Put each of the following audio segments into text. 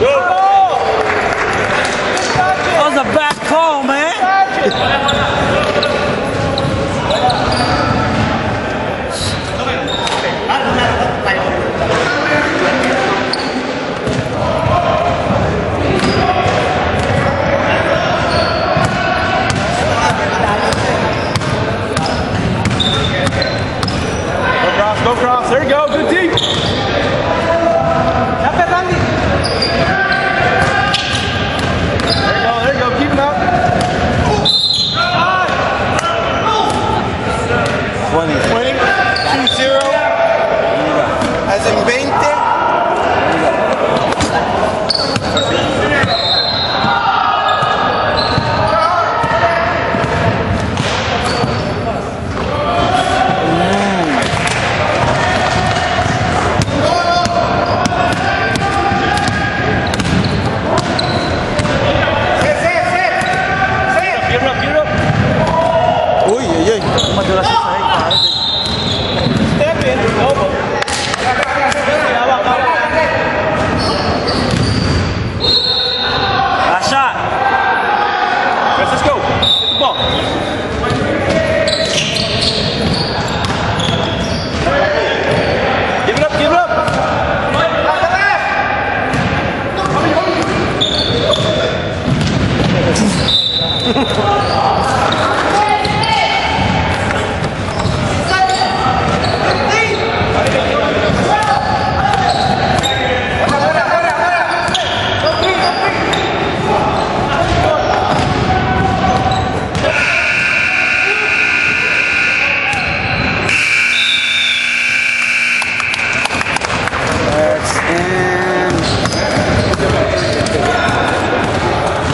That was a bad call, man. 20. 20, 2-0, as en 20. Uy, uy, uy, ¿cómo te lo haces ahí? Oh!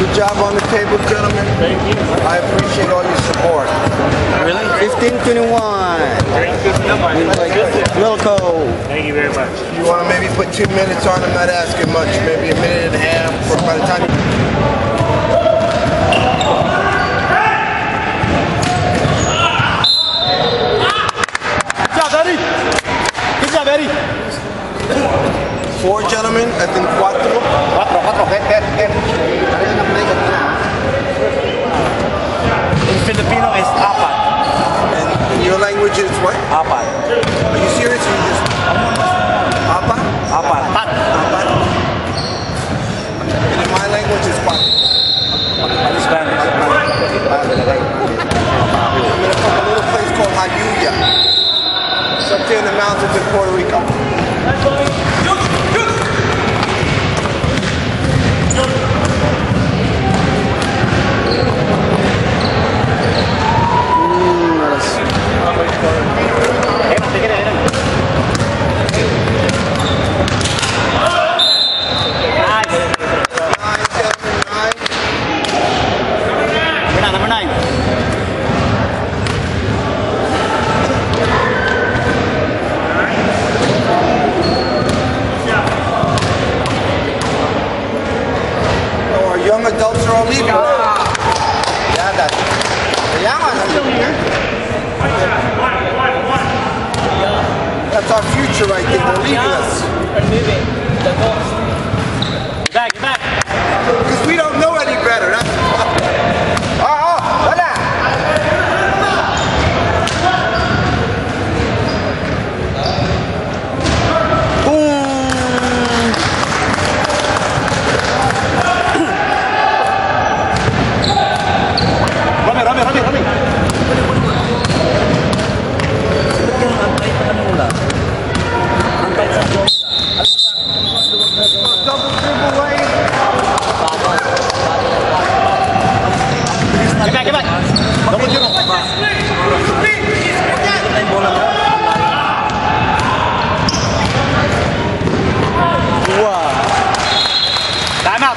Good job on the table, gentlemen. Thank you. I appreciate all your support. Really? 15-21. Welcoat. Thank you very much. You want to maybe put two minutes on? I'm not asking much. Maybe a minute and a half. By the time you Good job, Eddie. Good job, Eddie. four gentlemen, I think cuatro. Cuatro, cuatro, ven, ven, ven. In Filipino is apat. And your language is what? Apat. Are you serious? You just apa? Apat. Apa? And in my language is cuatro. Spanish. I'm come a little place called Jayuya. It's up there in the mountains in Puerto Rico. That's our future right there. They're leaving us. Get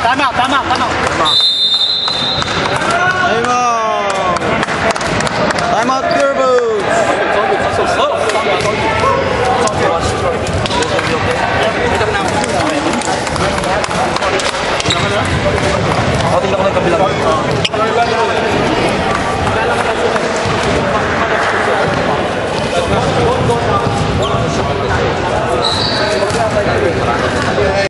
打满打满打满